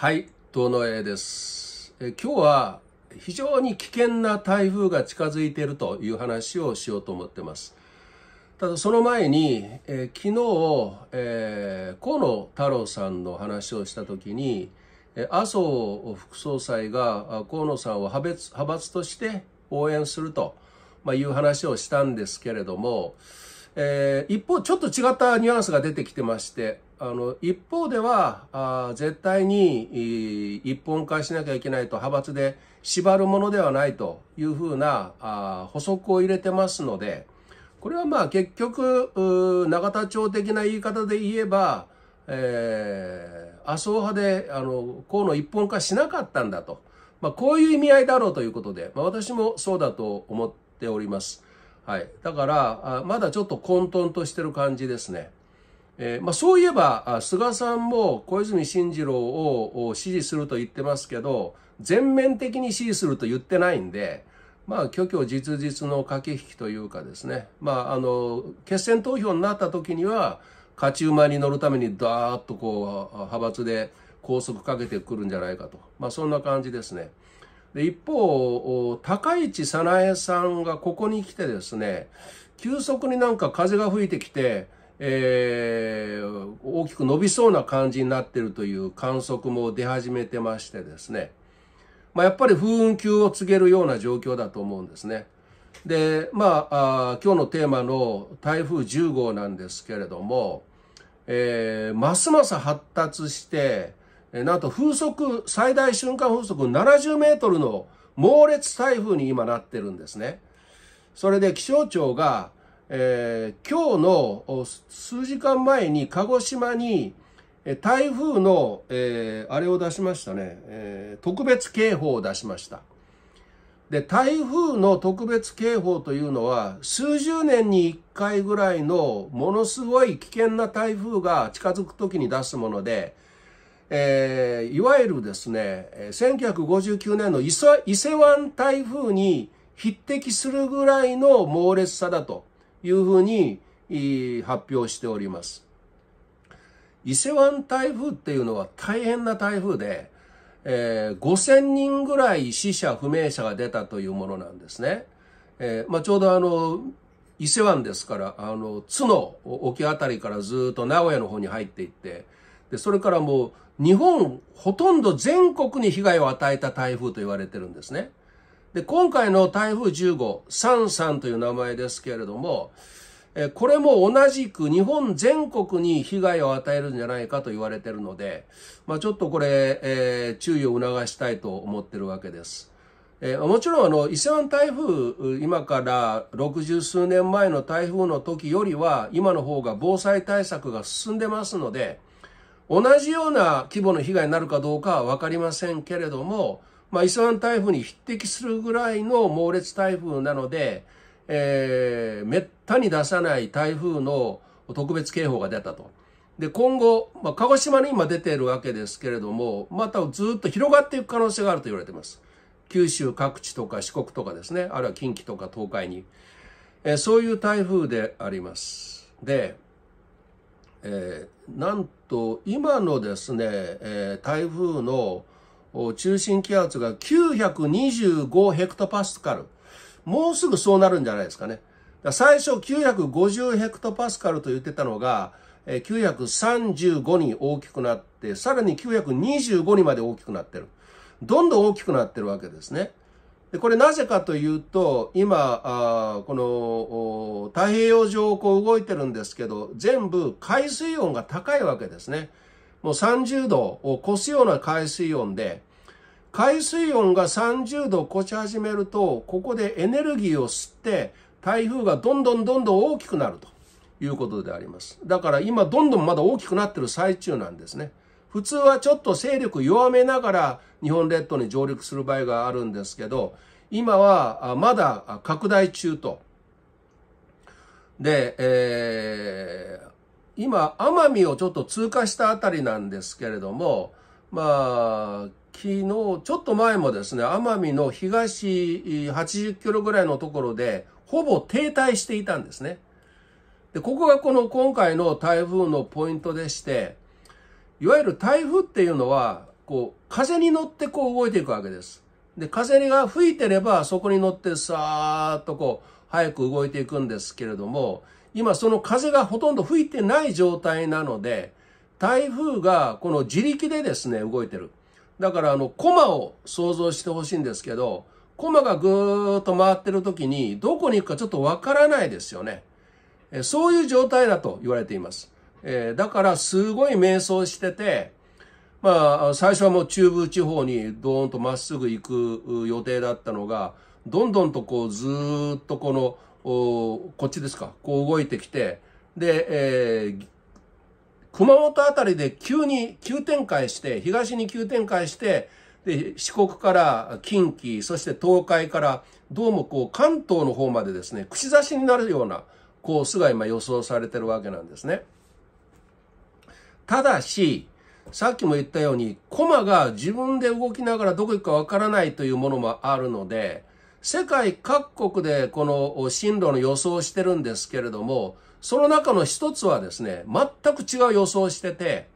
はい、遠野江です。え今日は非常に危険な台風が近づいているという話をしようと思ってます。ただその前に、え昨日、えー河野太郎さんの話をした時に、麻生副総裁が河野さんを派別派閥として応援すると、ま、いう話をしたんですけれども、えー一方ちょっと違ったニュアンスが出てきてましてあの一方ではあ絶対に一本化しなきゃいけないと派閥で縛るものではないというふうなあ補足を入れてますのでこれはまあ結局永田町的な言い方で言えば、えー麻生派であの河野一本化しなかったんだと、まあ、こういう意味合いだろうということで、まあ、私もそうだと思っております。はい、だからまだちょっと混沌としてる感じですね。えーまあ、そういえば菅さんも小泉進次郎を支持すると言ってますけど全面的に支持すると言ってないんで、まあ、虚虚実実の駆け引きというかですね、まあ、あの決選投票になった時には勝ち馬に乗るためにダーッとこう派閥で拘束かけてくるんじゃないかと、まあ、そんな感じですね。で一方高市早苗さんがここに来てですね急速になんか風が吹いてきて、えー大きく伸びそうな感じになっているという観測も出始めてましてですね、まあ、やっぱり風雲急を告げるような状況だと思うんですね。でまああ今日のテーマの台風10号なんですけれども、えーますます発達してなんと風速最大瞬間風速70メートルの猛烈台風に今なってるんですね。それで気象庁が、えー今日の数時間前に鹿児島に台風の、えーあれを出しましたね、えー特別警報を出しました。で台風の特別警報というのは数十年に1回ぐらいのものすごい危険な台風が近づく時に出すもので、えーいわゆるですね1959年の伊勢湾台風に匹敵するぐらいの猛烈さだというふうに発表しております。伊勢湾台風っていうのは大変な台風で、えー5000人ぐらい死者不明者が出たというものなんですね。えーまあ、ちょうどあの伊勢湾ですからあの津の沖あたりからずっと名古屋の方に入っていってでそれからもう日本ほとんど全国に被害を与えた台風と言われてるんですね。で今回の台風10号サンサンという名前ですけれどもえこれも同じく日本全国に被害を与えるんじゃないかと言われているので、まあ、ちょっとこれ、えー注意を促したいと思ってるわけです。えーもちろんあの伊勢湾台風今から60数年前の台風の時よりは今の方が防災対策が進んでますので同じような規模の被害になるかどうかは分かりませんけれども、まあ、伊勢湾台風に匹敵するぐらいの猛烈台風なので、えーめったに出さない台風の特別警報が出たと。で、今後、まあ、鹿児島に今出ているわけですけれども、またずっと広がっていく可能性があると言われています。九州各地とか四国とかですね、あるいは近畿とか東海に。えーそういう台風であります。で、えーなんと今のですね、えー台風の中心気圧が925ヘクトパスカル。もうすぐそうなるんじゃないですかね。最初950ヘクトパスカルと言ってたのが、935に大きくなって、さらに925にまで大きくなってる。どんどん大きくなってるわけですね。でこれなぜかというと今あこの太平洋上をこう動いてるんですけど全部海水温が高いわけですねもう30度を超すような海水温で海水温が30度を超し始めるとここでエネルギーを吸って台風がどんどんどんどん大きくなるということでありますだから今どんどんまだ大きくなってる最中なんですね普通はちょっと勢力弱めながら日本列島に上陸する場合があるんですけど今はまだ拡大中と。で、えー今奄美をちょっと通過したあたりなんですけれどもまあ昨日ちょっと前もですね奄美の東80キロぐらいのところでほぼ停滞していたんですね。でここがこの今回の台風のポイントでしていわゆる台風っていうのはこう、風に乗ってこう動いていくわけです。で、風が吹いてればそこに乗ってさーっとこう、早く動いていくんですけれども、今その風がほとんど吹いてない状態なので、台風がこの自力でですね、動いてる。だからあの、コマを想像してほしいんですけど、コマがぐーっと回ってる時に、どこに行くかちょっとわからないですよね。そういう状態だと言われています。えだからすごい迷走してて、まあ、最初はもう中部地方にドーンとまっすぐ行く予定だったのが、どんどんとこうずーっとこの、こっちですか、こう動いてきて、で、えー、熊本あたりで急に急展開して、東に急展開して、で、四国から近畿、そして東海から、どうもこう関東の方までですね、串刺しになるようなコースが今予想されてるわけなんですね。ただし、さっきも言ったように、コマが自分で動きながらどこ行くかわからないというものもあるので、世界各国でこの進路の予想をしてるんですけれども、その中の一つはですね、全く違う予想をしてて、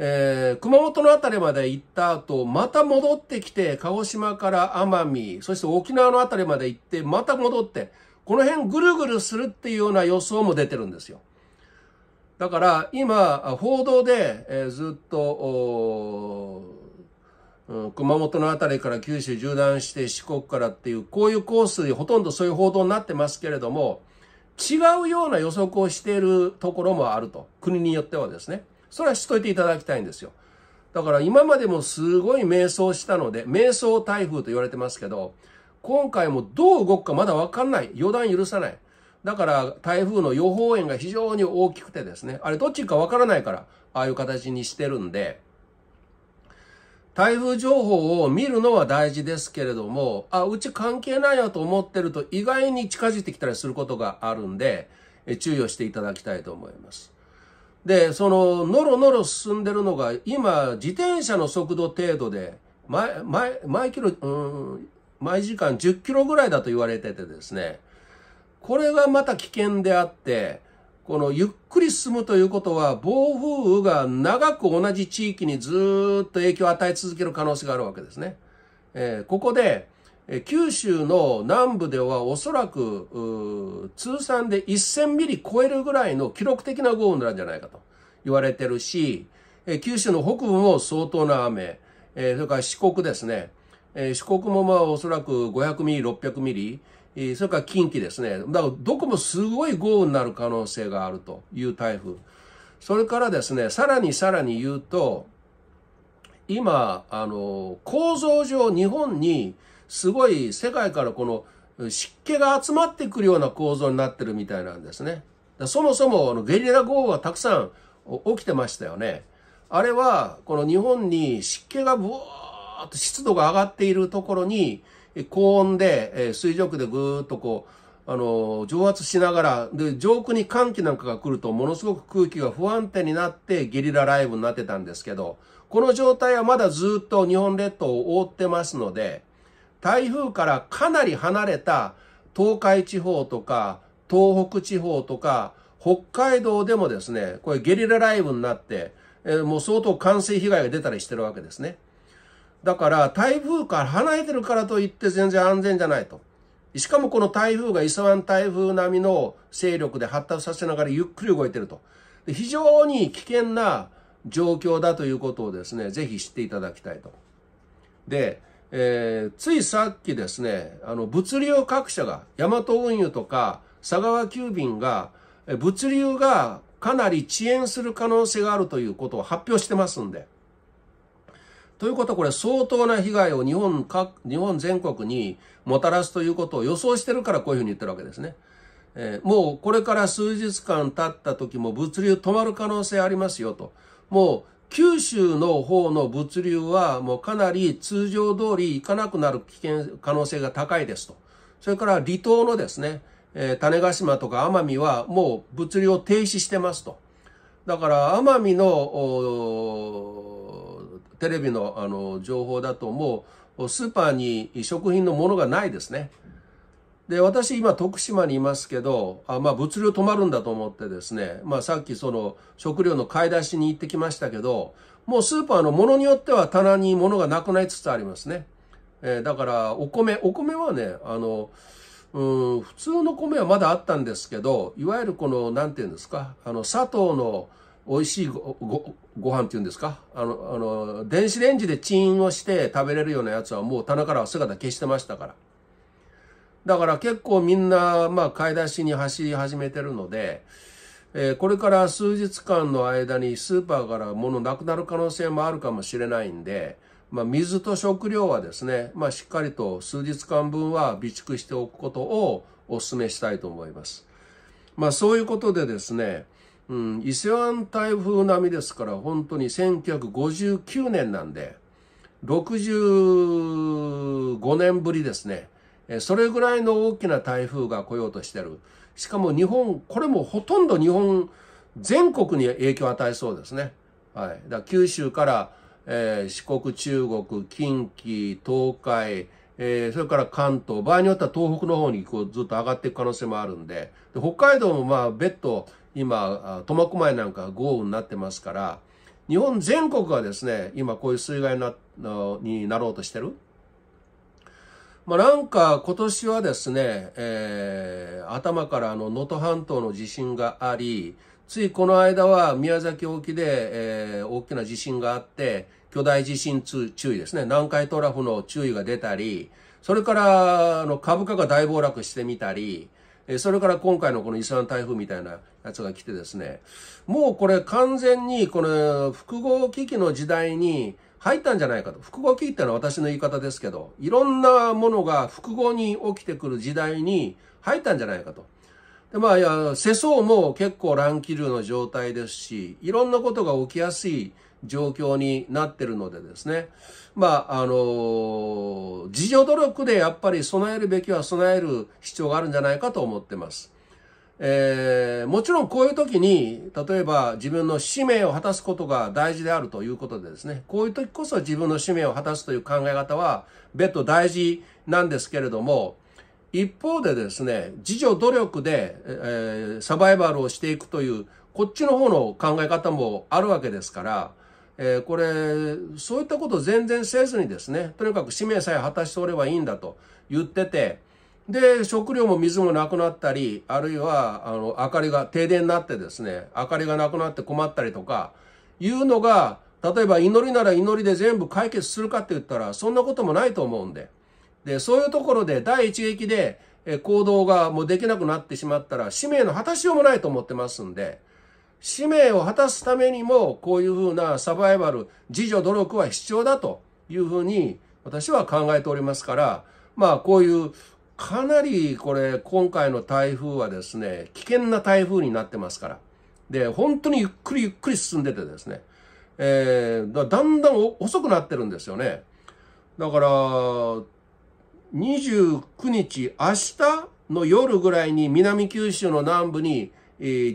えー、熊本の辺りまで行った後、また戻ってきて、鹿児島から奄美、そして沖縄の辺りまで行って、また戻って、この辺ぐるぐるするっていうような予想も出てるんですよ。だから今、報道で、えー、ずっと、うん熊本の辺りから九州縦断して四国からっていう、こういうコースでほとんどそういう報道になってますけれども、違うような予測をしているところもあると。国によってはですね。それは知っといていただきたいんですよ。だから今までもすごい迷走したので、迷走台風と言われてますけど、今回もどう動くかまだわかんない。予断許さない。だから台風の予報円が非常に大きくてですね、あれどっちかわからないから、ああいう形にしてるんで、台風情報を見るのは大事ですけれども、あ、うち関係ないよと思ってると意外に近づいてきたりすることがあるんで、注意をしていただきたいと思います。で、その、のろのろ進んでるのが、今、自転車の速度程度で、毎、毎、毎キロ、うん、毎時間10キロぐらいだと言われててですね、これがまた危険であって、このゆっくり進むということは、暴風雨が長く同じ地域にずっと影響を与え続ける可能性があるわけですね。えー、ここで、九州の南部ではおそらく通算で1000ミリ超えるぐらいの記録的な豪雨なんじゃないかと言われてるし、九州の北部も相当な雨、それから四国ですね。四国もまあおそらく500ミリ、600ミリ、それから近畿ですね。だからどこもすごい豪雨になる可能性があるという台風。それからですね、さらにさらに言うと、今、あの、構造上日本にすごい世界からこの湿気が集まってくるような構造になってるみたいなんですね。そもそもあのゲリラ豪雨はたくさん起きてましたよね。あれはこの日本に湿気がブワーっと湿度が上がっているところに高温でえ水蒸気でぐーっとこうあの蒸発しながらで上空に寒気なんかが来るとものすごく空気が不安定になってゲリラ雷雨になってたんですけどこの状態はまだずっと日本列島を覆ってますので台風からかなり離れた東海地方とか東北地方とか北海道でもですね、これゲリラ雷雨になって、えー、もう相当冠水被害が出たりしてるわけですね。だから台風から離れてるからといって全然安全じゃないと。しかもこの台風が伊勢湾台風並みの勢力で発達させながらゆっくり動いてると。非常に危険な状況だということをですね、ぜひ知っていただきたいと。で、えー、ついさっきですね、あの、物流各社が、ヤマト運輸とか、佐川急便が、物流がかなり遅延する可能性があるということを発表してますんで。ということはこれ相当な被害を日本各、日本全国にもたらすということを予想してるからこういうふうに言ってるわけですね。えー、もうこれから数日間経った時も物流止まる可能性ありますよと。もう九州の方の物流はもうかなり通常通り行かなくなる危険、可能性が高いですと。それから離島のですね、えー、種子島とか奄美はもう物流を停止してますと。だから奄美のテレビのあの情報だともうスーパーに食品のものがないですね。で、私今徳島にいますけど、あまあ物流止まるんだと思ってですね、まあさっきその食料の買い出しに行ってきましたけど、もうスーパーのものによっては棚に物がなくなりつつありますね。えー、だからお米、お米はね、あの、うん、普通の米はまだあったんですけど、いわゆるこの、なんていうんですか、あの、砂糖の美味しいごごご飯っていうんですか？あの、あの、電子レンジでチンをして食べれるようなやつはもう棚からは姿消してましたから。だから結構みんな、まあ、買い出しに走り始めてるので、えー、これから数日間の間にスーパーから物なくなる可能性もあるかもしれないんで、まあ、水と食料はですね、まあ、しっかりと数日間分は備蓄しておくことをお勧めしたいと思います。まあ、そういうことでですね、うん、伊勢湾台風並みですから、本当に1959年なんで、65年ぶりですね。それぐらいの大きな台風が来ようとしてる。しかも日本、これもほとんど日本全国に影響を与えそうですね。はい。だ九州から、えー、四国、中国、近畿、東海、えー、それから関東、場合によっては東北の方にこうずっと上がっていく可能性もあるんで、で北海道もまあ別途今、苫小牧なんか豪雨になってますから、日本全国がですね、今こういう水害なになろうとしてる。まあ、なんか今年はですね、えー、頭からあの能登半島の地震があり、ついこの間は宮崎沖で、えー、大きな地震があって、巨大地震注意ですね。南海トラフの注意が出たり、それからあの株価が大暴落してみたり、それから今回のこのイスラム台風みたいなやつが来てですね、もうこれ完全にこの複合危機の時代に入ったんじゃないかと。複合危機ってのは私の言い方ですけど、いろんなものが複合に起きてくる時代に入ったんじゃないかと。で、まあ、いや、世相も結構乱気流の状態ですし、いろんなことが起きやすい状況になってるのでですね。まあ、あの、自助努力でやっぱり備えるべきは備える必要があるんじゃないかと思ってます。えー、もちろんこういう時に、例えば自分の使命を果たすことが大事であるということでですね、こういう時こそ自分の使命を果たすという考え方は別途大事なんですけれども、一方でですね、自助努力で、えー、サバイバルをしていくという、こっちの方の考え方もあるわけですから、えー、これ、そういったことを全然せずにですね、とにかく使命さえ果たしておればいいんだと言ってて、で、食料も水もなくなったり、あるいは、あの、明かりが、停電になってですね、明かりがなくなって困ったりとか、いうのが、例えば祈りなら祈りで全部解決するかって言ったら、そんなこともないと思うんで。で、そういうところで第一撃で行動がもうできなくなってしまったら、使命の果たしようもないと思ってますんで、使命を果たすためにも、こういうふうなサバイバル、自助努力は必要だというふうに私は考えておりますから、まあこういうかなりこれ、今回の台風はですね、危険な台風になってますから。で、本当にゆっくりゆっくり進んでてですね、えー、だんだん遅くなってるんですよね。だから、29日、明日の夜ぐらいに南九州の南部に、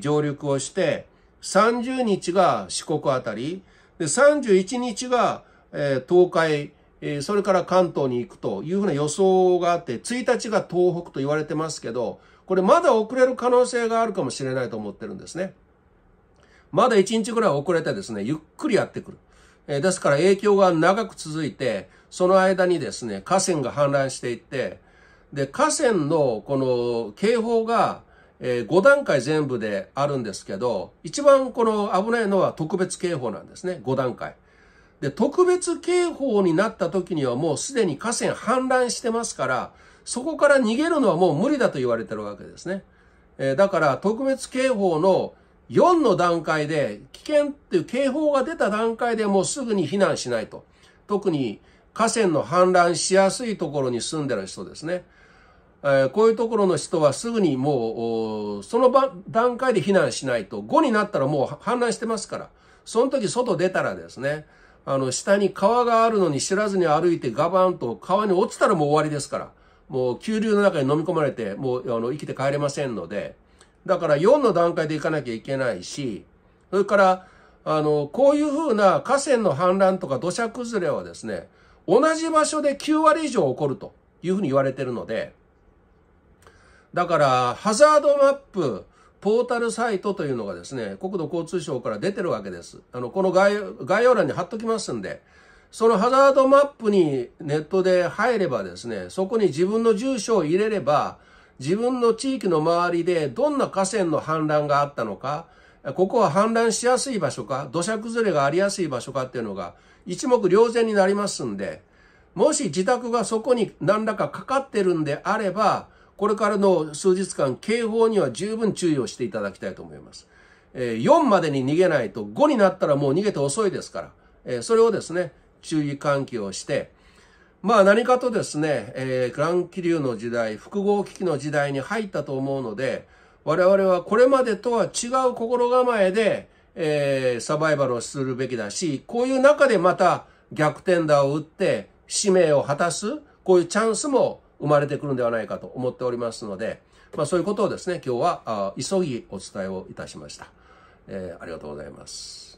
上陸をして、30日が四国あたり、で31日が、えー、東海、えそれから関東に行くというふうな予想があって、1日が東北と言われてますけど、これまだ遅れる可能性があるかもしれないと思ってるんですね。まだ1日ぐらい遅れてですね、ゆっくりやってくる。えですから影響が長く続いて、その間にですね、河川が氾濫していって、で、河川のこの警報が、え5段階全部であるんですけど、一番この危ないのは特別警報なんですね、5段階。で、特別警報になった時にはもうすでに河川氾濫してますから、そこから逃げるのはもう無理だと言われてるわけですね。えー、だから特別警報の4の段階で、危険っていう警報が出た段階でもうすぐに避難しないと。特に河川の氾濫しやすいところに住んでる人ですね。え、こういうところの人はすぐにもう、その段階で避難しないと、5になったらもう氾濫してますから、その時外出たらですね、あの、下に川があるのに知らずに歩いてガバンと川に落ちたらもう終わりですから。もう急流の中に飲み込まれて、もうあの生きて帰れませんので。だから4の段階で行かなきゃいけないし、それから、あの、こういうふうな河川の氾濫とか土砂崩れはですね、同じ場所で9割以上起こるというふうに言われてるので、だから、ハザードマップ、ポータルサイトというのがですね、国土交通省から出てるわけです。あの、この概要欄に貼っときますんで、そのハザードマップにネットで入ればですね、そこに自分の住所を入れれば、自分の地域の周りでどんな河川の氾濫があったのか、ここは氾濫しやすい場所か、土砂崩れがありやすい場所かっていうのが一目瞭然になりますんで、もし自宅がそこに何らかかかってるんであれば、これからの数日間、警報には十分注意をしていただきたいと思います。え4までに逃げないと、5になったらもう逃げて遅いですから、えそれをですね、注意喚起をして、まあ何かとですね、えー、乱気流の時代、複合危機の時代に入ったと思うので、我々はこれまでとは違う心構えで、えー、サバイバルをするべきだし、こういう中でまた逆転打を打って使命を果たす、こういうチャンスも生まれてくるんではないかと思っておりますので、まあそういうことをですね、今日は急ぎお伝えをいたしました。えー、ありがとうございます。